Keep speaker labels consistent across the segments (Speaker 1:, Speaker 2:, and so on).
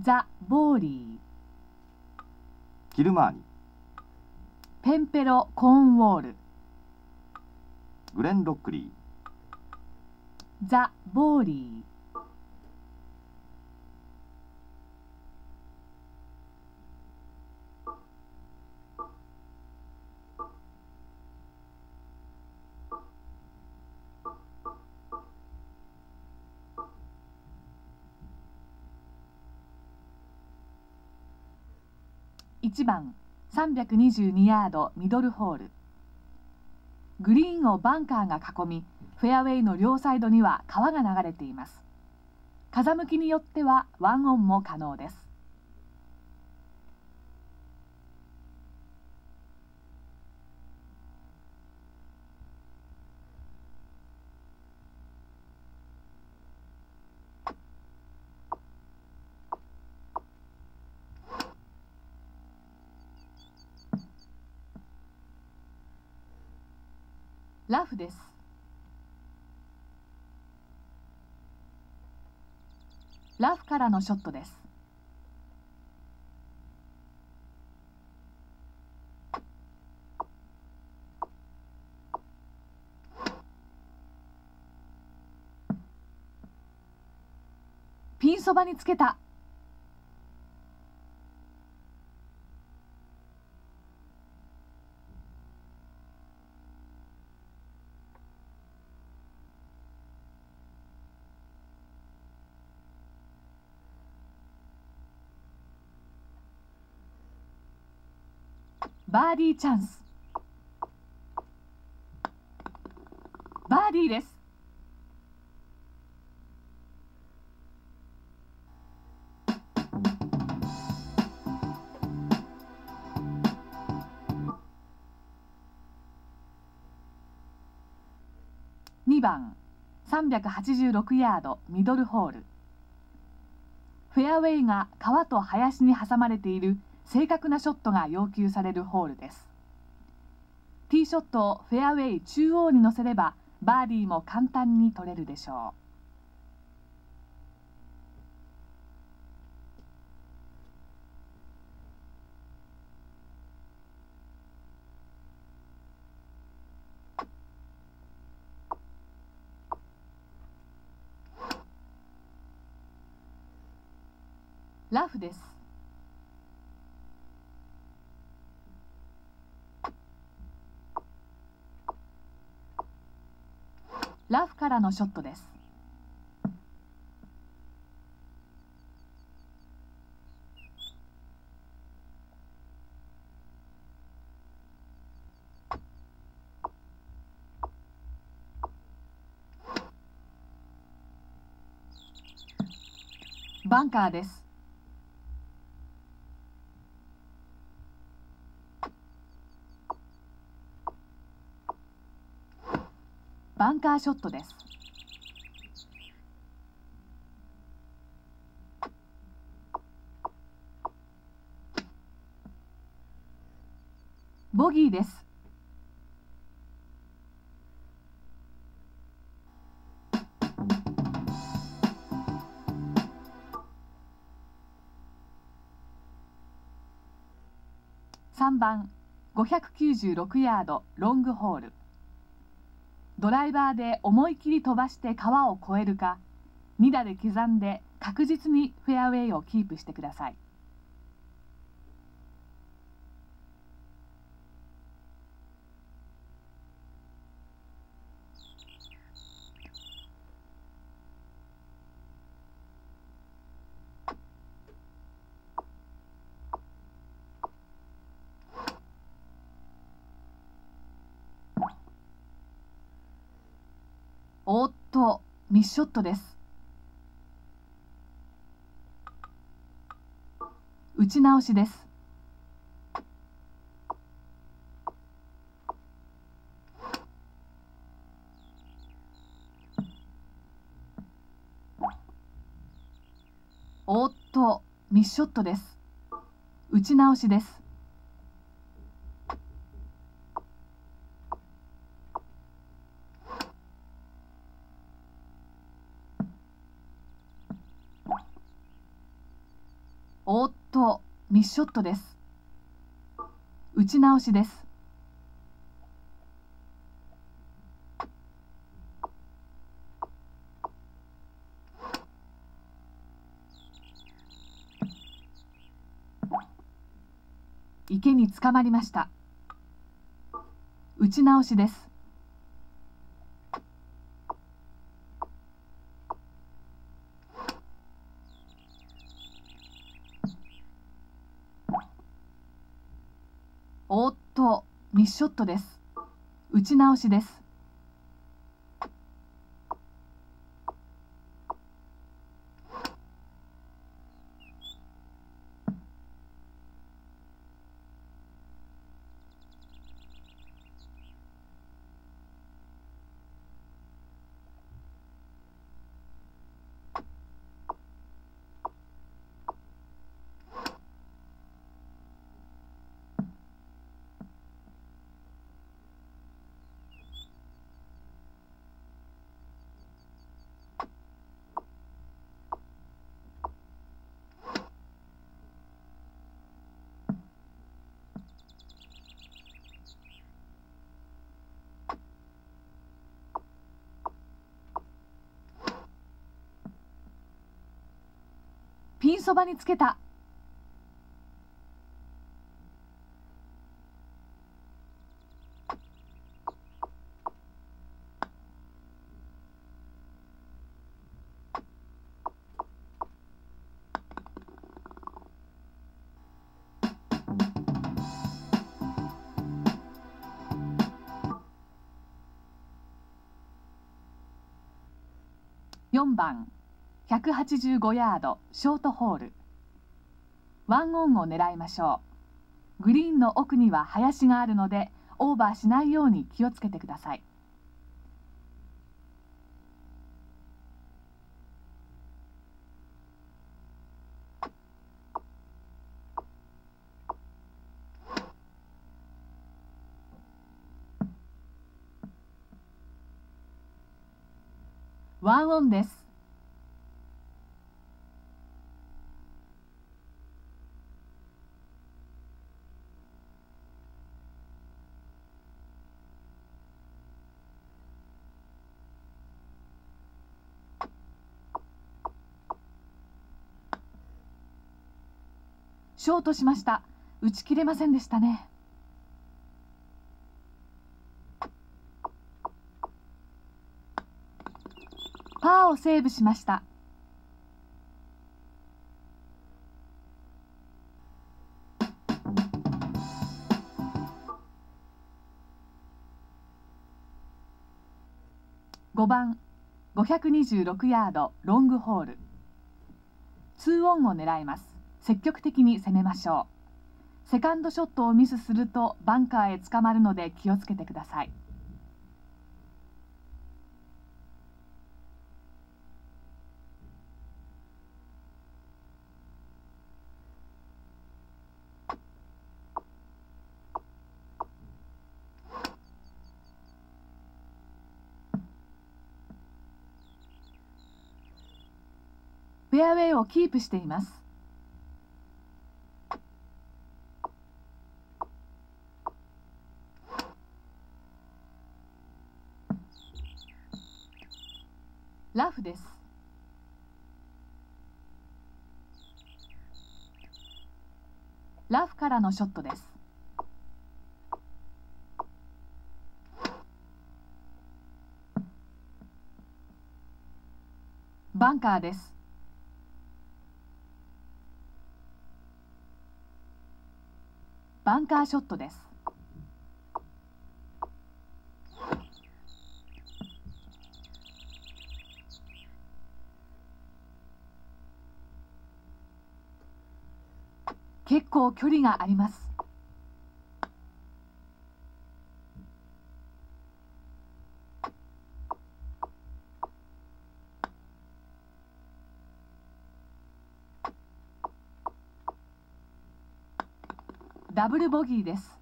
Speaker 1: ザ・ボーリー。
Speaker 2: キルマーニ。
Speaker 1: ペンペロ・コーンウォール。
Speaker 2: グレン・ロックリー。
Speaker 1: ザ・ボーリー。1番322ヤードミドルホール。グリーンをバンカーが囲みフェアウェイの両サイドには川が流れています。風向きによってはワンオンも可能です。ラフです。ラフからのショットです。ピンそばにつけた。バーディーチャンス。バーディーです。2番386ヤードミドルホール。フェアウェイが川と林に挟まれている正確なショットが要求されるホールです。ティーショットをフェアウェイ中央に乗せればバーディーも簡単に取れるでしょう。ラフですラフからのショットです。バンカーですバンカーショットです。ボギーです。3番596ヤードロングホール。ドライバーで思い切り飛ばして川を越えるか2打で刻んで確実にフェアウェイをキープしてください。おっとミスショットです。打ち直しです。おっとミスショットです。打ち直しです。おっとミスショットです。打ち直しです。池につかまりました。打ち直しですおーっとミスショットです。打ち直しですピンそばにつけた。4番。185ヤードショートホール。ワンオンを狙いましょう。グリーンの奥には林があるのでオーバーしないように気をつけてください。ワンオンです。ショートしました。打ち切れませんでしたね。パーをセーブしました。5番526ヤードロングホール。2オンを狙います。積極的に攻めましょう。セカンドショットをミスするとバンカーへ捕まるので気をつけてください。フェアウェイをキープしていますラフです。ラフからのショットです。バンカーです。バンカーショットです。構距離があります。ダブルボギーです。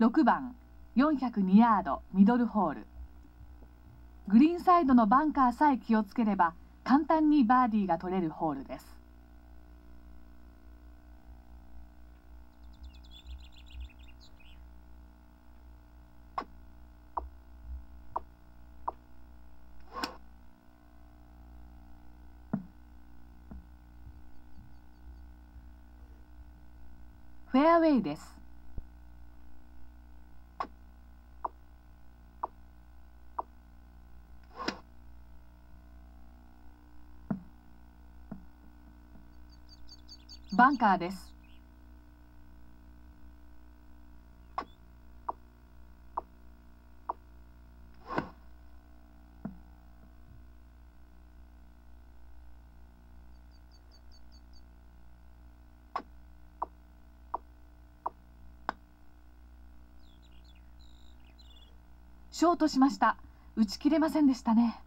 Speaker 1: 6番402ヤードミドルホール。グリーンサイドのバンカーさえ気をつければ簡単にバーディーが取れるホールです。フェアウェイです。バンカーです。ショートしました。打ち切れませんでしたね。